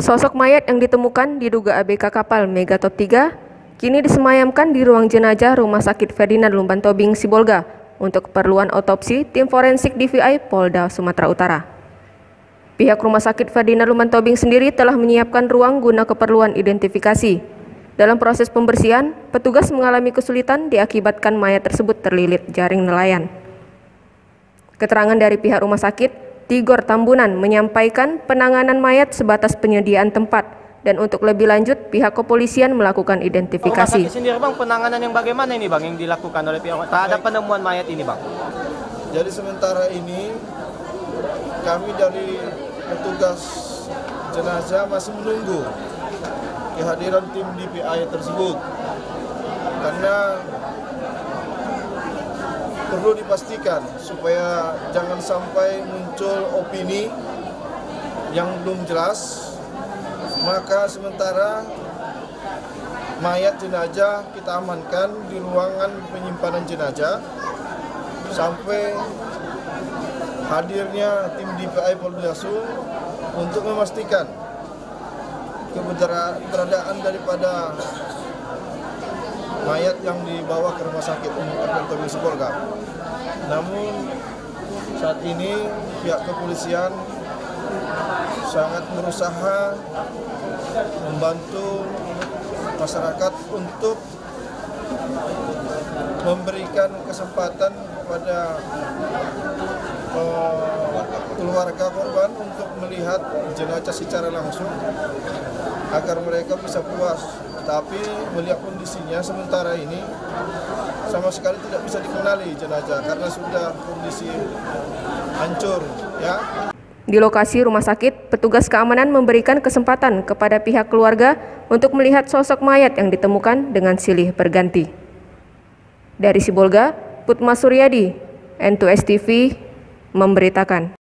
Sosok mayat yang ditemukan diduga ABK kapal Megatop 3 kini disemayamkan di ruang jenazah Rumah Sakit Ferdinand Lumban Tobing Sibolga untuk keperluan otopsi tim forensik DVI Polda Sumatera Utara. Pihak Rumah Sakit Ferdinand Lumban Tobing sendiri telah menyiapkan ruang guna keperluan identifikasi. Dalam proses pembersihan, petugas mengalami kesulitan diakibatkan mayat tersebut terlilit jaring nelayan. Keterangan dari pihak rumah sakit, Tigor Tambunan menyampaikan penanganan mayat sebatas penyediaan tempat dan untuk lebih lanjut pihak kepolisian melakukan identifikasi. Rumah sendiri bang, penanganan yang bagaimana ini bang yang dilakukan oleh pihak terhadap penemuan mayat ini bang? Jadi sementara ini kami dari petugas jenazah masih menunggu kehadiran tim DPI tersebut karena perlu dipastikan supaya jangan sampai muncul opini yang belum jelas. Maka sementara mayat jenazah kita amankan di ruangan penyimpanan jenazah. Sampai hadirnya tim DPI Polda Sul untuk memastikan keberadaan daripada mayat yang dibawa ke rumah sakit umum FLTB Sibolga. Namun saat ini pihak kepolisian sangat berusaha membantu masyarakat untuk memberikan kesempatan kepada uh, keluarga korban untuk melihat jenazah secara langsung agar mereka bisa puas tapi melihat kondisinya sementara ini sama sekali tidak bisa dikenali jenazah karena sudah kondisi hancur ya. Di lokasi rumah sakit, petugas keamanan memberikan kesempatan kepada pihak keluarga untuk melihat sosok mayat yang ditemukan dengan silih berganti. Dari Sibolga, Putma Suryadi, N2S TV, memberitakan.